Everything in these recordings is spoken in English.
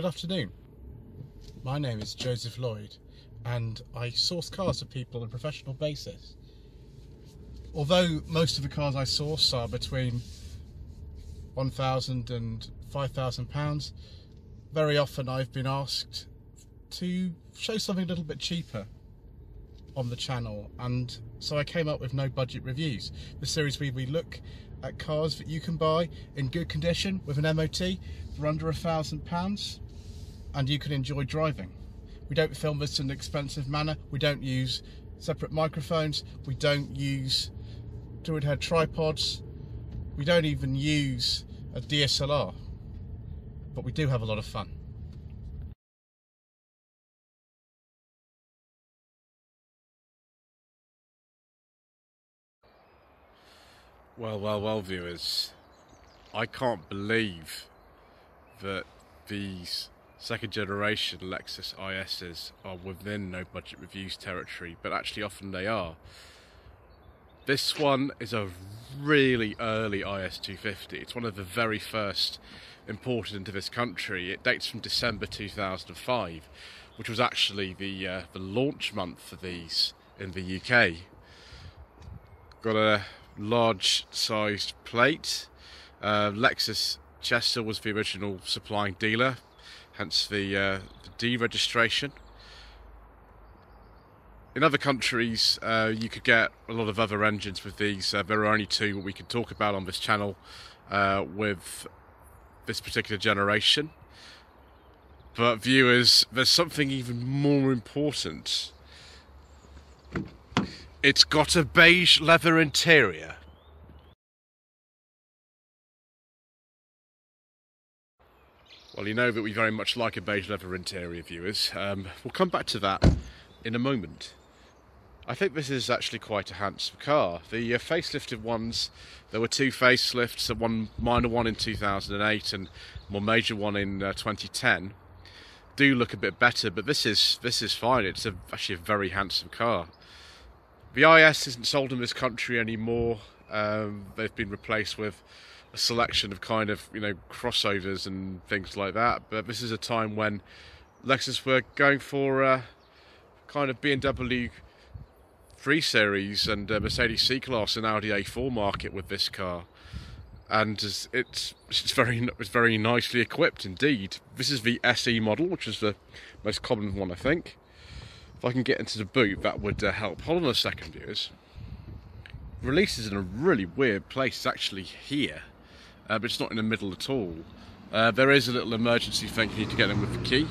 Good afternoon. My name is Joseph Lloyd and I source cars for people on a professional basis. Although most of the cars I source are between 1,000 and 5,000 pounds, very often I've been asked to show something a little bit cheaper on the channel and so I came up with no budget reviews the series where we look at cars that you can buy in good condition with an MOT for under a thousand pounds and you can enjoy driving. We don't film this in an expensive manner. We don't use separate microphones. We don't use fluid head tripods. We don't even use a DSLR but we do have a lot of fun. Well, well, well, viewers. I can't believe that these second generation Lexus ISs are within no budget reviews territory, but actually often they are. This one is a really early IS250. It's one of the very first imported into this country. It dates from December 2005, which was actually the uh, the launch month for these in the UK. Got a large sized plate. Uh, Lexus Chester was the original supplying dealer, hence the, uh, the D registration. In other countries, uh, you could get a lot of other engines with these. Uh, there are only two we can talk about on this channel uh, with this particular generation. But viewers, there's something even more important it's got a beige leather interior. Well, you know that we very much like a beige leather interior, viewers. Um, we'll come back to that in a moment. I think this is actually quite a handsome car. The uh, facelifted ones, there were two facelifts, one minor one in 2008 and more major one in uh, 2010. Do look a bit better, but this is this is fine. It's a, actually a very handsome car. The IS isn't sold in this country anymore. Um, they've been replaced with a selection of kind of you know crossovers and things like that. But this is a time when Lexus were going for uh, kind of BMW 3 Series and uh, Mercedes C-Class and Audi A4 market with this car. And it's it's very it's very nicely equipped indeed. This is the SE model, which is the most common one, I think. If I can get into the boot, that would uh, help. Hold on a second, viewers. Release is in a really weird place. Actually here, uh, but it's not in the middle at all. Uh, there is a little emergency thing you need to get in with the key.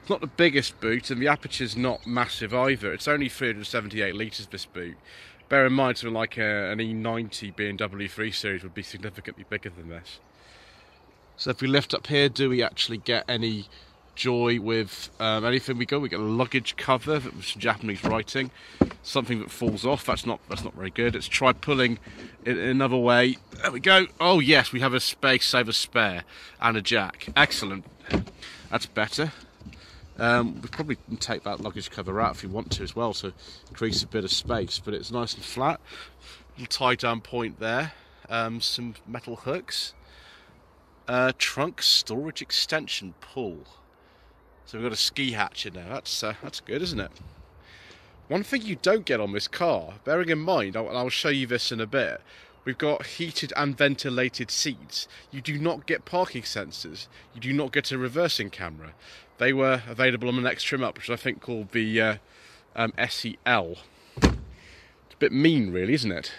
It's not the biggest boot, and the aperture's not massive either. It's only 378 litres, this boot. Bear in mind, something like a, an E90 BMW 3 Series would be significantly bigger than this. So if we lift up here, do we actually get any joy with um, anything we go. We get a luggage cover some Japanese writing, something that falls off. That's not that's not very good. Let's try pulling in another way. There we go. Oh yes, we have a space saver spare and a jack. Excellent. That's better. Um, we probably can take that luggage cover out if you want to as well to increase a bit of space. But it's nice and flat. Little tie down point there. Um, some metal hooks. Uh, trunk storage extension pull. So we've got a ski hatch in there. That's uh, that's good, isn't it? One thing you don't get on this car, bearing in mind, and I'll show you this in a bit, we've got heated and ventilated seats. You do not get parking sensors. You do not get a reversing camera. They were available on the next trim up, which I think called the uh, um, SEL. It's a bit mean, really, isn't it?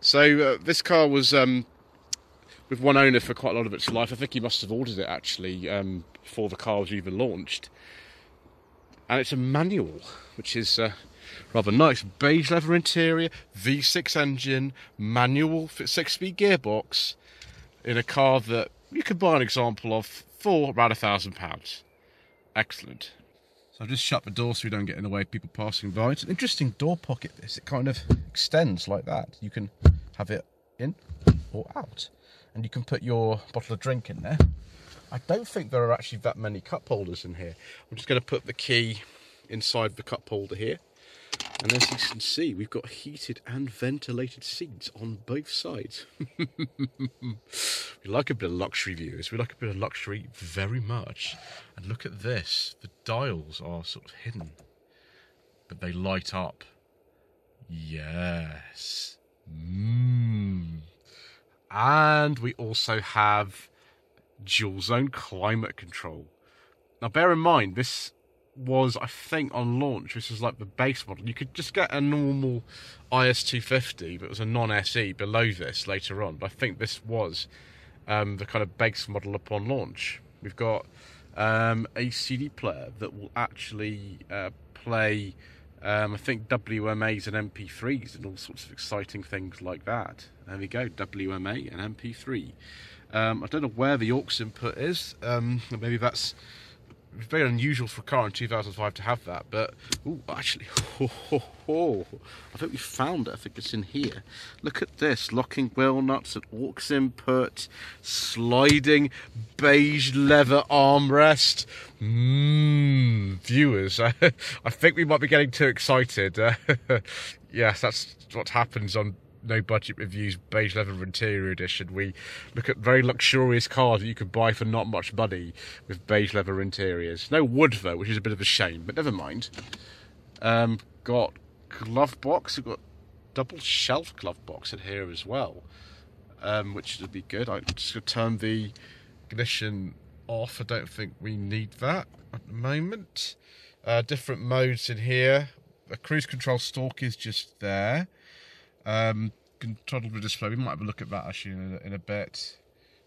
So uh, this car was um, with one owner for quite a lot of its life. I think he must have ordered it actually um, before the car was even launched. And it's a manual, which is uh, rather nice. Beige leather interior, V6 engine, manual, six-speed gearbox, in a car that you could buy an example of for around a thousand pounds. Excellent. So I've just shut the door so we don't get in the way of people passing by. It's an interesting door pocket this. It kind of extends like that. You can have it in out. And you can put your bottle of drink in there. I don't think there are actually that many cup holders in here. I'm just going to put the key inside the cup holder here. And as you can see, we've got heated and ventilated seats on both sides. We like a bit of luxury viewers. We like a bit of luxury very much. And look at this. The dials are sort of hidden. But they light up. Yes. Mmm. And we also have dual zone climate control. Now bear in mind this was I think on launch this was like the base model. You could just get a normal IS250 but it was a non-SE below this later on. But I think this was um, the kind of base model upon launch. We've got um, a CD player that will actually uh, play um, I think WMAs and MP3s and all sorts of exciting things like that. There we go, WMA and MP3. Um, I don't know where the aux input is. Um, maybe that's very unusual for a car in 2005 to have that. But oh, actually, oh, oh, oh, I think we found it. I think it's in here. Look at this: locking wheel nuts, an aux input, sliding beige leather armrest. Mmm, viewers, I, think we might be getting too excited. Yes, that's what happens on no budget reviews beige leather interior edition. We look at very luxurious cars that you could buy for not much money with beige leather interiors. No wood though which is a bit of a shame but never mind. Um, got glove box. We've got double shelf glove box in here as well um, which would be good. I'm just going to turn the ignition off. I don't think we need that at the moment. Uh, different modes in here. A cruise control stalk is just there um, control the display. We might have a look at that actually in a, in a bit.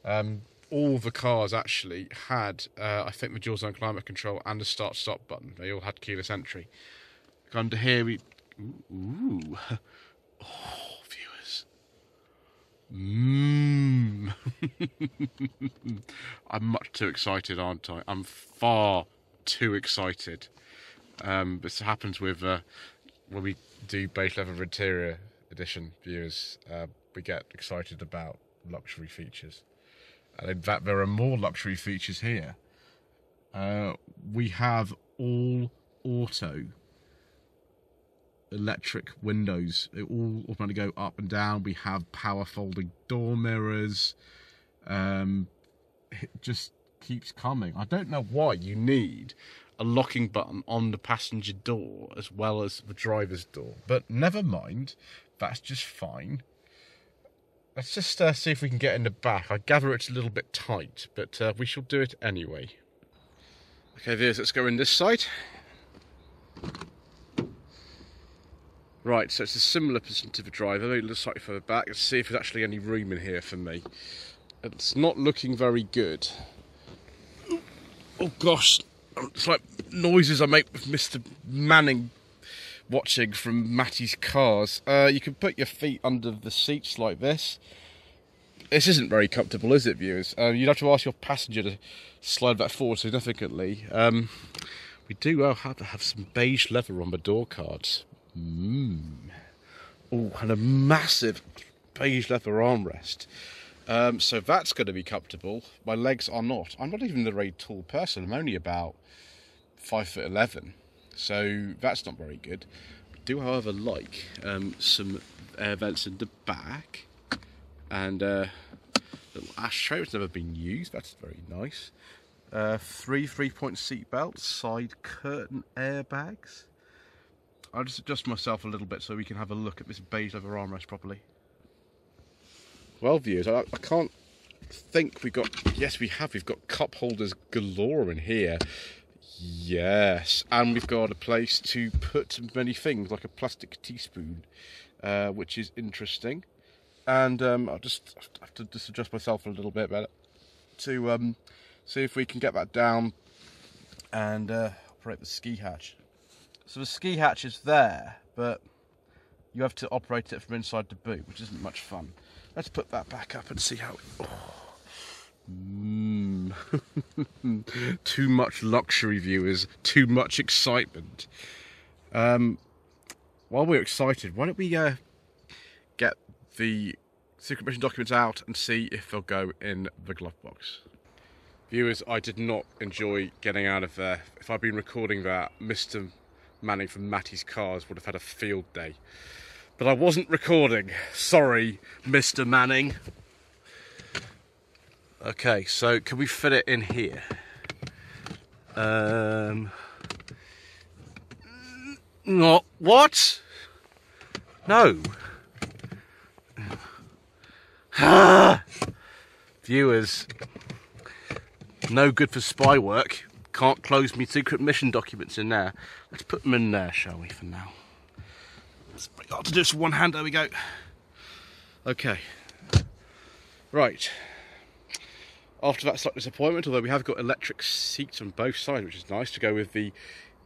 Um, all the cars actually had, uh, I think, the dual zone climate control and the start stop button. They all had keyless entry. Under here, we. Ooh. Oh, viewers. Mmm. I'm much too excited, aren't I? I'm far too excited. Um, this happens with uh, when we do beige leather interior edition viewers, uh, we get excited about luxury features. And in fact, there are more luxury features here. Uh, we have all auto electric windows. They all automatically go up and down. We have power folding door mirrors. Um, it just keeps coming. I don't know why you need a locking button on the passenger door as well as the driver's door. But never mind. That's just fine. Let's just uh, see if we can get in the back. I gather it's a little bit tight, but uh, we shall do it anyway. Okay, viewers, let's go in this side. Right, so it's a similar position to the driver, maybe a little slightly further back. Let's see if there's actually any room in here for me. It's not looking very good. Oh gosh, it's like noises I make with Mr. Manning watching from Matty's cars. Uh, you can put your feet under the seats like this. This isn't very comfortable, is it, viewers? Uh, you'd have to ask your passenger to slide that forward significantly. Um, we do uh, have to have some beige leather on the door cards. Oh, and a massive beige leather armrest. Um, so that's going to be comfortable. My legs are not. I'm not even a very tall person. I'm only about five foot eleven. So that's not very good. Do, however, like um, some air vents in the back and uh, a little ashtray which never been used. That's very nice. Uh, three three-point seat belts, side curtain airbags. I'll just adjust myself a little bit so we can have a look at this beige leather armrest properly. Well, viewers, I, I can't think we got. Yes, we have. We've got cup holders galore in here. Yes, and we've got a place to put many things, like a plastic teaspoon, uh, which is interesting. And um, I'll just have to just adjust myself a little bit better to um, see if we can get that down and uh, operate the ski hatch. So the ski hatch is there, but you have to operate it from inside the boot, which isn't much fun. Let's put that back up and see how. Oh. Too much luxury viewers, too much excitement. Um, while we're excited, why don't we uh, get the secret mission documents out and see if they'll go in the glove box. Viewers, I did not enjoy getting out of there. If I'd been recording that, Mr. Manning from Matty's Cars would have had a field day. But I wasn't recording. Sorry, Mr. Manning. Okay, so can we fit it in here? Um, not what? No. Viewers, no good for spy work. Can't close me secret mission documents in there. Let's put them in there, shall we, for now? Let's got to do this with one hand. There we go. Okay. Right. After that slight disappointment, although we have got electric seats on both sides, which is nice to go with the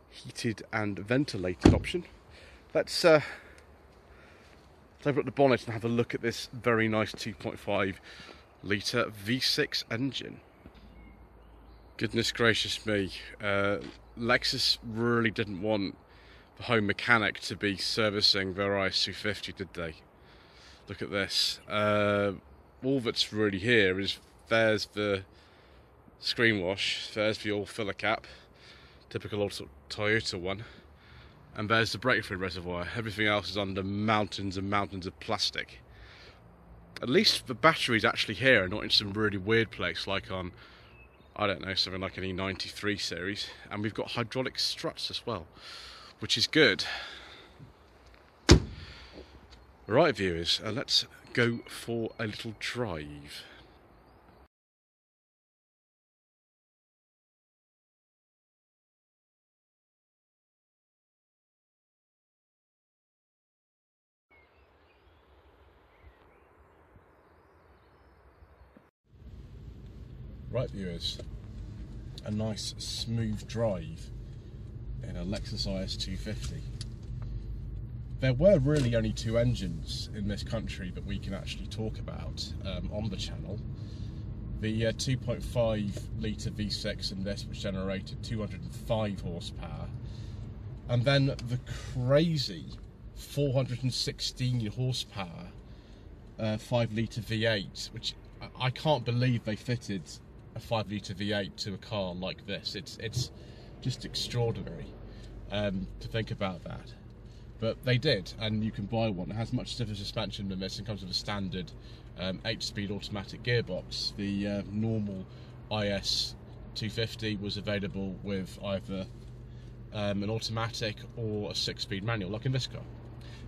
heated and ventilated option. Let's uh, let's open up the bonnet and have a look at this very nice 2.5 litre V6 engine. Goodness gracious me, uh, Lexus really didn't want the home mechanic to be servicing their IS250, did they? Look at this. Uh, all that's really here is there's the screen wash, there's the old filler cap, typical old Toyota one, and there's the brake fluid reservoir. Everything else is under mountains and mountains of plastic. At least the battery's actually here and not in some really weird place like on, I don't know, something like an E93 series. And we've got hydraulic struts as well, which is good. Right, viewers, uh, let's go for a little drive. Right viewers, a nice smooth drive in a Lexus IS 250. There were really only two engines in this country that we can actually talk about um, on the channel. The uh, 2.5 litre V6 in this, which generated 205 horsepower, and then the crazy 416 horsepower uh, 5 litre V8, which I can't believe they fitted a five litre V8 to a car like this. It's it's just extraordinary um, to think about that. But they did, and you can buy one. It has much stiffer suspension than this and comes with a standard um, 8-speed automatic gearbox. The uh, normal IS 250 was available with either um, an automatic or a six-speed manual, like in this car.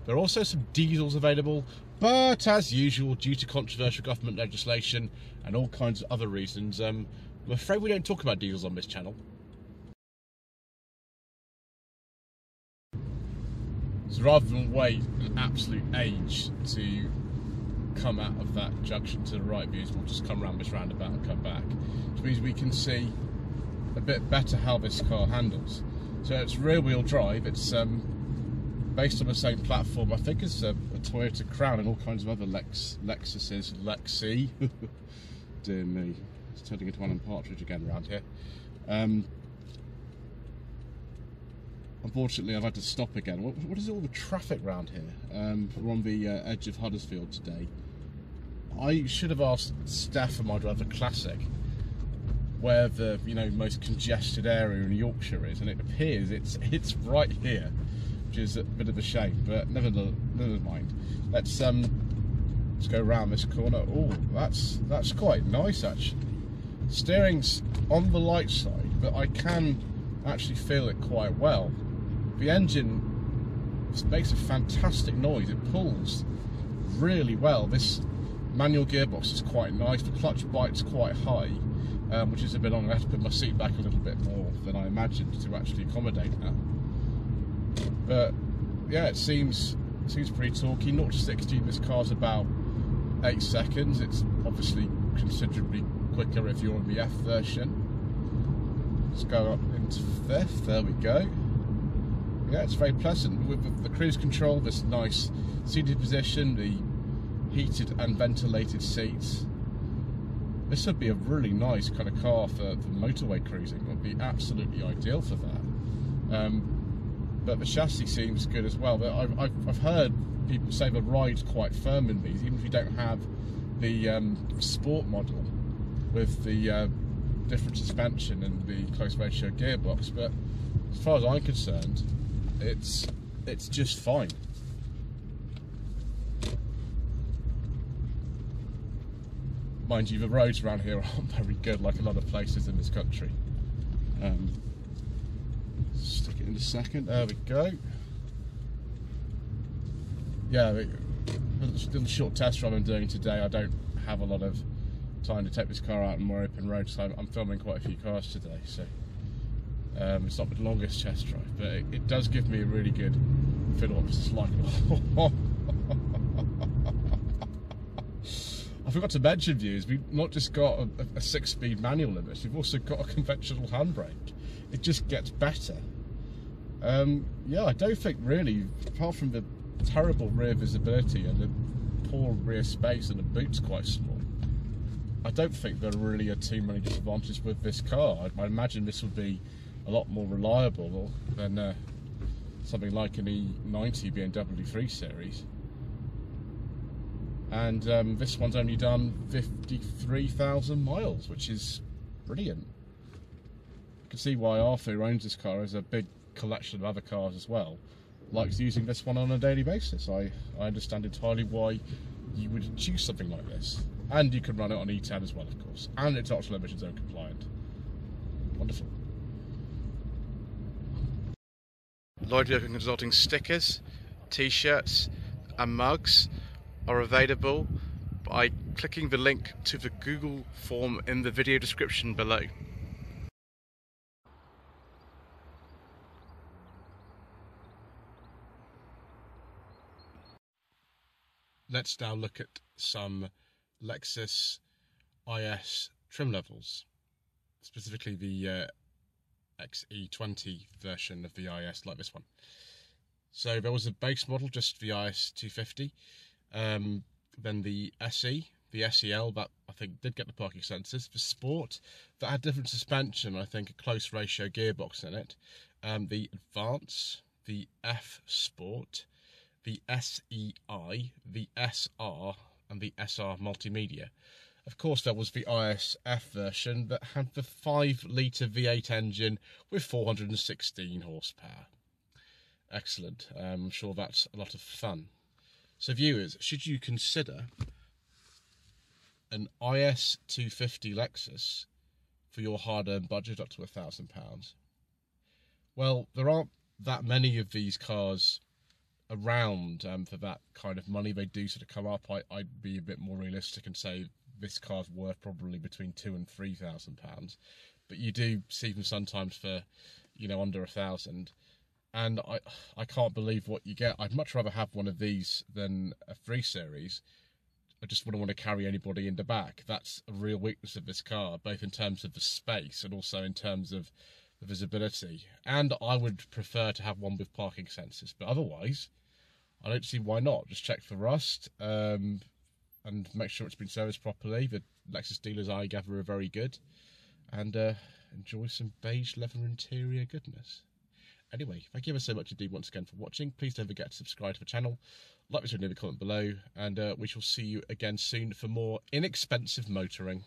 There are also some diesels available, but as usual, due to controversial government legislation and all kinds of other reasons, um, I'm afraid we don't talk about diesels on this channel. So rather than wait an absolute age to come out of that junction to the right views, we'll just come around this roundabout and come back. Which means we can see a bit better how this car handles. So it's rear wheel drive, it's um, based on the same platform. I think it's a, a Toyota Crown and all kinds of other Lex, Lexuses, Lexi. Dear me, it's turning into Alan Partridge again around here. Um, unfortunately, I've had to stop again. what, what is all the traffic around here? Um, we're on the uh, edge of Huddersfield today. I should have asked Steph for my driver classic where the you know most congested area in Yorkshire is, and it appears it's it's right here which is a bit of a shame, but never, never mind. Let's um, let's go around this corner. Oh, that's that's quite nice actually. Steering's on the light side, but I can actually feel it quite well. The engine makes a fantastic noise. It pulls really well. This manual gearbox is quite nice. The clutch bite's quite high, um, which is a bit long. I have to put my seat back a little bit more than I imagined to actually accommodate that. But yeah, it seems seems pretty torquey. 0 to 60 this car's about 8 seconds. It's obviously considerably quicker if you're on the F version. Let's go up into fifth, there we go. Yeah, it's very pleasant. With the cruise control, this nice seated position, the heated and ventilated seats. This would be a really nice kind of car for, for motorway cruising. It would be absolutely ideal for that. Um, but the chassis seems good as well. But I've, I've, I've heard people say the ride's quite firm in these, even if you don't have the um, sport model with the uh, different suspension and the close ratio gearbox. But as far as I'm concerned, it's it's just fine. Mind you, the roads around here aren't very good, like a lot of places in this country. Um, in a second. There we go. Yeah, the, the short test drive I'm doing today, I don't have a lot of time to take this car out on more open roads, so I'm, I'm filming quite a few cars today. So um, it's not the longest test drive, but it, it does give me a really good feel of slightly. I forgot to mention, views. We've not just got a, a six-speed manual limit; we've also got a conventional handbrake. It just gets better. Um, yeah, I don't think really, apart from the terrible rear visibility and the poor rear space and the boot's quite small. I don't think there really are too many disadvantages with this car. I, I imagine this would be a lot more reliable than uh, something like an E90 BMW 3 Series. And um, this one's only done 53,000 miles, which is brilliant. You can see why Arthur, owns this car, has a big collection of other cars as well, likes using this one on a daily basis. I, I understand entirely why you would choose something like this. And you can run it on E10 as well, of course. And it's Oxford Emission Zone compliant. Wonderful. Lloyd Vehicle Consulting stickers, t-shirts and mugs are available by clicking the link to the Google form in the video description below. Let's now look at some Lexus IS trim levels, specifically the uh, XE20 version of the IS like this one. So there was a base model, just the IS 250, um, then the SE, the SEL that I think did get the parking sensors, the Sport that had different suspension, I think a close ratio gearbox in it, um, the Advance, the F Sport, the SEI, the SR, and the SR Multimedia. Of course, there was the ISF version that had the 5 litre V8 engine with 416 horsepower. Excellent. Um, I'm sure that's a lot of fun. So, viewers, should you consider an IS 250 Lexus for your hard earned budget up to a thousand pounds? Well, there aren't that many of these cars around um, for that kind of money. They do sort of come up. I, I'd be a bit more realistic and say this car's worth probably between two and three thousand pounds, but you do see them sometimes for, you know, under a thousand. And I, I can't believe what you get. I'd much rather have one of these than a three series. I just wouldn't want to carry anybody in the back. That's a real weakness of this car, both in terms of the space and also in terms of the visibility. And I would prefer to have one with parking sensors, but otherwise, I don't see why not. Just check for rust. Um, and make sure it's been serviced properly. The Lexus dealers, I gather, are very good. And uh, enjoy some beige leather interior goodness. Anyway, thank you ever so much indeed once again for watching. Please don't forget to subscribe to the channel, like this video, leave a comment below, and uh, we shall see you again soon for more inexpensive motoring.